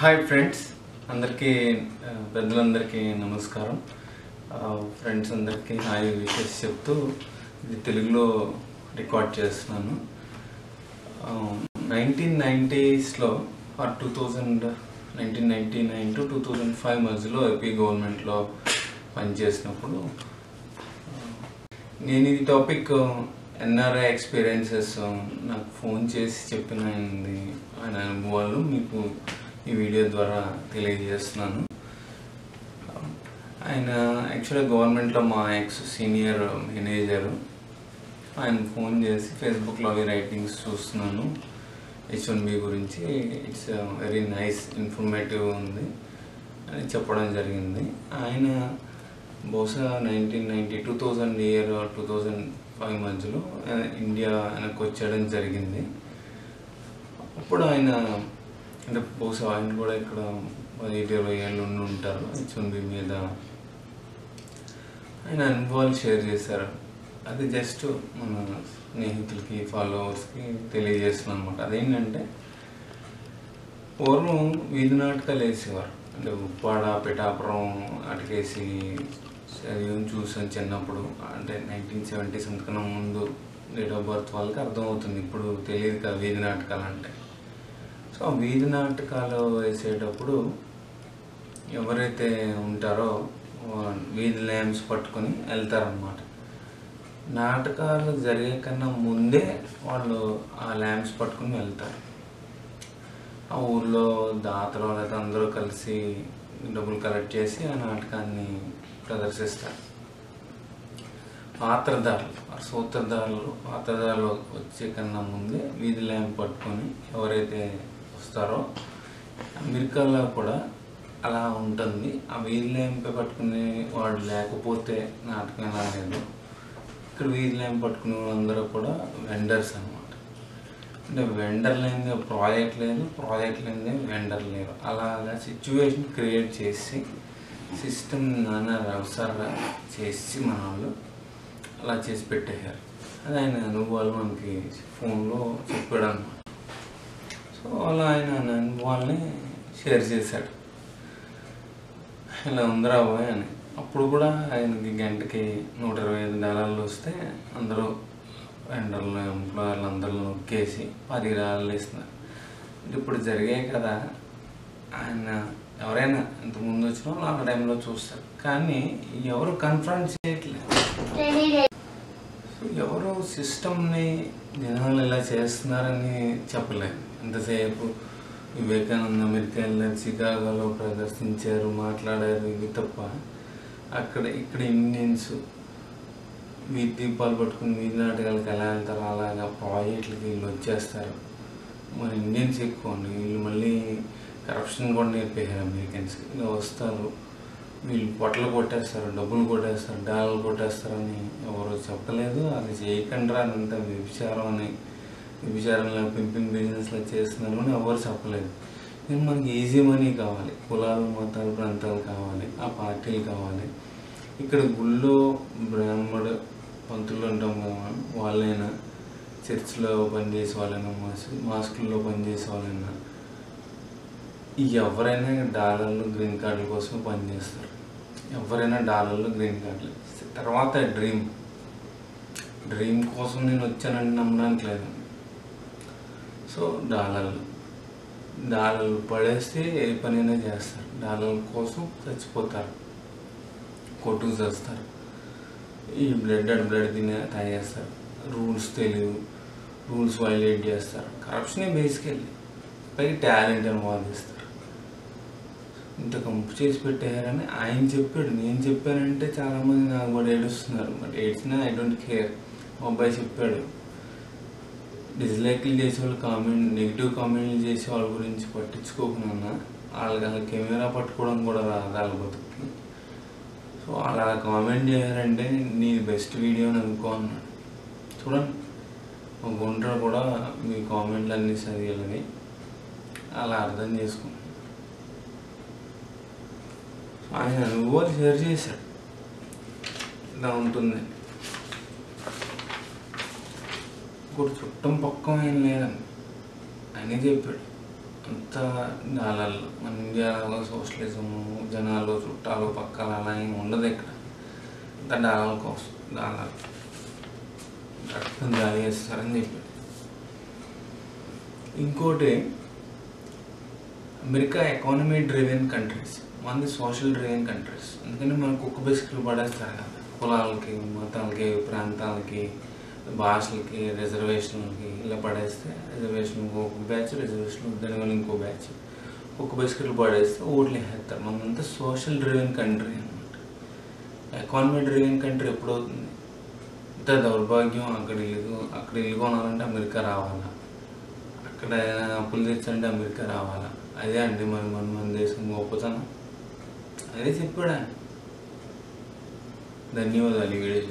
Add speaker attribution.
Speaker 1: Hi friends అందరికీ పెద్దలందరికీ నమస్కారం. ఫ్రెండ్స్ అందరికీ హాయ్ విషెస్ చెప్తూ ఇది తెలుగులో రికార్డ్ చేస్తున్నాను. Nineteen నైంటీస్లో or two thousand nineteen ninety nine to two thousand five మధ్యలో ఏపీ గవర్నమెంట్లో పనిచేసినప్పుడు నేను ఈ టాపిక్ ఎన్ఆర్ఐ ఎక్స్పీరియన్సెస్ నాకు ఫోన్ చేసి చెప్పిన ఆయన అనుభవాలు మీకు ఈ వీడియో ద్వారా తెలియజేస్తున్నాను. ఆయన యాక్చువల్గా గవర్నమెంట్లో మా ఎక్స్ సీనియర్ మేనేజర్ ఆయన ఫోన్ చేసి ఫేస్బుక్లో అవి రైటింగ్స్ చూస్తున్నాను. హెచ్ వన్ బి గురించి ఇట్స్ వెరీ నైస్ ఇన్ఫర్మేటివ్ ఉంది. అని చెప్పడం జరిగింది. ఆయన బహుశా nineteen ninety two thousand year two thousand five మధ్యలో ఇండియా ఆయనకు వచ్చేయడం జరిగింది. అప్పుడు ఆయన అంటే బహుశా ఆయన కూడా ఇక్కడ పదిహేడు ఇరవై ఏళ్ళు ఉండి ఉంటారు చుంబి మీద. ఆయన అనుభవాలు షేర్ చేశారు. అది జస్ట్ మన స్నేహితులకి ఫాలోవర్స్కి తెలియజేస్తున్నాను అనమాట అదేంటంటే పూర్వం వీధి నాటకాలు వేసేవారు. అంటే ఉప్పాడ పిఠాపురం అటుకేసి చదివి చూసాను చిన్నప్పుడు అంటే నైన్టీన్ సెవెంటీస్ అంతకన్నా ముందు డేట్ ఆఫ్ బర్త్ వాళ్ళకి అర్థమవుతుంది. ఇప్పుడు తెలియదు కదా వీధి నాటకాలు అంటే. సో ఆ వీధి నాటకాలు వేసేటప్పుడు ఎవరైతే ఉంటారో వీధి ల్యాంప్స్ పట్టుకొని వెళ్తారనమాట నాటకాలు జరిగే కన్నా ముందే వాళ్ళు ఆ ల్యాంప్స్ పట్టుకుని వెళ్తారు. ఆ ఊర్లో దాతలు లేదా అందరూ కలిసి డబ్బులు కలెక్ట్ చేసి ఆ నాటకాన్ని ప్రదర్శిస్తారు. పాత్రధారులు సూత్రధారులు పాత్రధారులు వచ్చే కన్నా ముందే వీధి ల్యాంప్ పట్టుకొని ఎవరైతే వస్తారో అమెరికాలో కూడా అలా ఉంటుంది. ఆ వీధి ల్యాంప్ పట్టుకునే వాడు లేకపోతే నాటకం రాలేదు లేదు. ఇక్కడ వీధి ల్యాంప్ పట్టుకునే వాళ్ళందరూ కూడా వెండర్స్ అనమాట అంటే వెండర్ లేనిదే ప్రాజెక్ట్ లేదు ప్రాజెక్ట్ లేనిదే వెండర్ లేరు. అలాగా సిచ్యువేషన్ క్రియేట్ చేసి సిస్టమ్ నాన్న రవసర చేసి మన వాళ్ళు అలా చేసి పెట్టేశారు. అది ఆయన అనుభవాలు మనకి ఫోన్లో చెప్పాడు అనమాట సో అలా ఆయన అనుభవాల్ని షేర్ చేశాడు. ఇలా ఉందిరా బాయ్ అని. అప్పుడు కూడా ఆయనకి గంటకి నూట ఇరవై ఐదు డాలర్లు వస్తే అందరూ వెండర్లు ఎంప్లాయర్లు అందరూ నొక్కేసి పది డాలర్లు ఇస్తున్నారు ఇప్పుడు జరిగాయి కదా ఆయన ఎవరైనా ఇంత ముందు వచ్చిన వాళ్ళు ఆ టైంలో చూస్తారు. కానీ ఎవరు కన్ఫ్రంట్ చేయట్లేదు ఎవరు సిస్టమ్ని జనాలు ఇలా చేస్తున్నారని చెప్పలేము ఎంతసేపు వివేకానంద అమెరికా వెళ్ళారు చికాగోలో ప్రదర్శించారు మాట్లాడారు ఇవి తప్ప అక్కడ ఇక్కడ ఇండియన్స్ వీధి దీపాలు పట్టుకుని వీధి నాటకాలకు ఎలా వెళ్తారు అలాగా ప్రాజెక్టులకి వీళ్ళు వచ్చేస్తారు. మన ఇండియన్స్ ఎక్కువ వీళ్ళు మళ్ళీ కరప్షన్ కూడా నేర్పేశారు అమెరికన్స్కి. ఇలా వస్తారు. వీళ్ళు పొట్టలు కొట్టేస్తారు డబ్బులు కొట్టేస్తారు డాలర్లు కొట్టేస్తారని ఎవరు చెప్పలేదు. అది చేయకుండా అంత వ్యభిచారం అని వ్యభిచారంలో పింపింగ్ బిజినెస్లో చేస్తున్నారు అని ఎవరు చెప్పలేదు. కానీ మనకి ఈజీ మనీ కావాలి. కులాలు మతాలు ప్రాంతాలు కావాలి. ఆ పార్టీలు కావాలి. ఇక్కడ గుళ్ళో బ్రాహ్మడు పంతులు ఉంటాం కదా వాళ్ళైనా చర్చ్లో పనిచేసే వాళ్ళైనా మాస్ మాస్కుల్లో పనిచేసే వాళ్ళైనా ఎవరైనా డాలర్లు గ్రీన్ కార్డుల కోసం పనిచేస్తారు. ఎవరైనా డాలర్లు గ్రీన్ కార్డులు. తర్వాత డ్రీమ్. డ్రీమ్ కోసం నేను వచ్చానని నమ్మడానికి లేదు. సో డాలర్లు. డాలర్లు పడేస్తే ఏ పనైనా చేస్తారు. డాలర్ల కోసం చచ్చిపోతారు. కొట్టు చేస్తారు. ఈ బ్లడ్ అండ్ బ్లడ్ తినే తయారు రూల్స్ తెలియదు రూల్స్ వైలేట్ చేస్తారు. కరప్షనే బేసికెళ్ళి పైకి టాలెంట్ అని వాదిస్తారు. ఇంత కంపు చేసి పెట్టారని ఆయన చెప్పాడు. నేను చెప్పానంటే చాలామంది నాకు కూడా ఏడుస్తున్నారు. బట్ ఏడ్చినా ఐ డోంట్ కేర్ మా అబ్బాయి చెప్పాడు. డిస్లైక్లు చేసే వాళ్ళు కామెంట్ నెగిటివ్ కామెంట్లు చేసే వాళ్ళ గురించి పట్టించుకోకుండా వాళ్ళకి అలా కెమెరా పట్టుకోవడం కూడా రాదు బతుకు సో అలా కామెంట్ చేశారంటే నీ బెస్ట్ వీడియో అని అనుకో అన్నాడు. చూడండి. ఒక కూడా మీ కామెంట్లు అన్నీ చదివాలని అలా అర్థం చేసుకున్నాను ఆయన అనుభవాలు షేర్ చేశాడు ఇలా ఉంటుంది. ఇప్పుడు చుట్టం పక్కం ఏం లేదని ఆయనే చెప్పాడు. అంత డాలర్లు మన ఇండియాలో సోషలిజం జనాలు చుట్టాలు పక్కలు అలా ఏం ఉండదు ఇక్కడ అంత డాలర్ల కోసం డాలర్. రక్తం జాలి చేస్తారని చెప్పాడు. ఇంకోటి అమెరికా ఎకానమీ డ్రివెన్ కంట్రీస్ మనది సోషల్ డ్రివెన్ కంట్రీస్ ఎందుకంటే మనం కుక్క బిస్కెట్లు పడేస్తారు కదా. కులాలకి మతాలకి ప్రాంతాలకి భాషలకి రిజర్వేషన్లకి ఇలా పడేస్తే రిజర్వేషన్ ఒక బ్యాచ్ రిజర్వేషన్ దాని వల్ల ఇంకో బ్యాచ్ కుక్క బిస్కెట్లు పడేస్తే ఓట్లు వేస్తారు మనంతా సోషల్ డ్రివెన్ కంట్రీ అనమాట ఎకానమీ డ్రివెన్ కంట్రీ ఎప్పుడవుతుంది? ఇంత దౌర్భాగ్యం అక్కడ ఇల్లు అక్కడ ఇల్లు కొనాలంటే అమెరికా రావాలా? ఇక్కడ అప్పులు తెచ్చంటే అమెరికా రావాలా? అదే అండి మరి మన మన దేశం గొప్పతనం. అదే చెప్పాడా ధన్యవాదాలు ఈ వీడియో